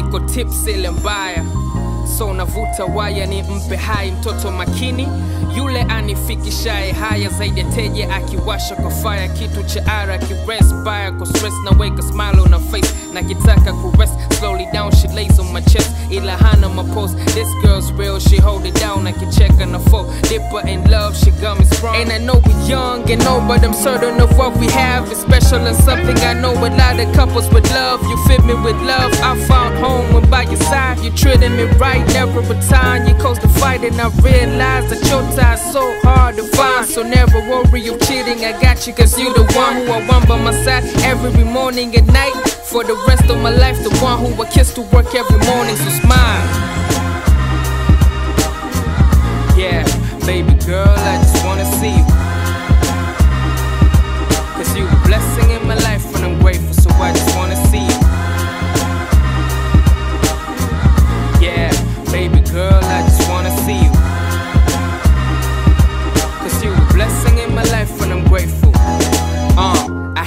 tips ile mbaya. So navuta waya ni mpe hai mtoto makini. Yule anifikishaye haya zaidi ya akiwasha kwa fire. Kitu cha ara kires baya stress. Na weka smile on her face. Na kitaka kurest. Slowly down she lays on my chest. Ila hana mapose this girl's real she hold it down. Akicheka na fall dipper in love she got me sprung and I know we young and old but I'm certain of what we have is special and something I know. A lot of couples would love you fit me with love. I side you treating me right never a time you close the fight and I realize that your time's so hard to find. So never worry you cheating I got you cause you the one who I want by my side every morning and night. For the rest of my life the one who I kiss to work every morning so smile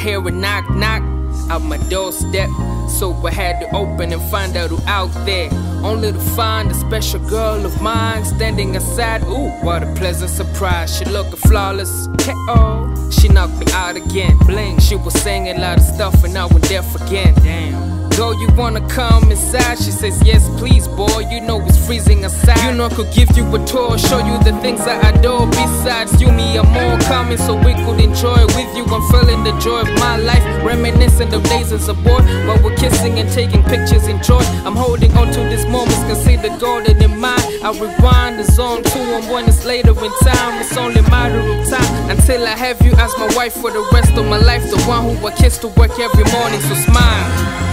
hear a knock knock out my doorstep. So I had to open and find out who out there. Only to find a special girl of mine standing aside. Ooh, what a pleasant surprise. She looking flawless. K.O. She knocked me out again. Bling, she was saying a lot of stuff and I went deaf again. Damn. Girl, you wanna come inside? She says, Yes, please, boy. You know it's freezing outside. You know, I could give you a tour, show you the things I adore. Besides, you, me, are more coming so we could enjoy with you. I'm feeling the joy of my life, reminiscing of days as a boy. While we're kissing and taking pictures in joy. I'm holding on to these moments, consider golden in mine. I rewind the zone two and one is later in time. It's only matter of time until I have you as my wife for the rest of my life. The one who I kiss to work every morning, so smile.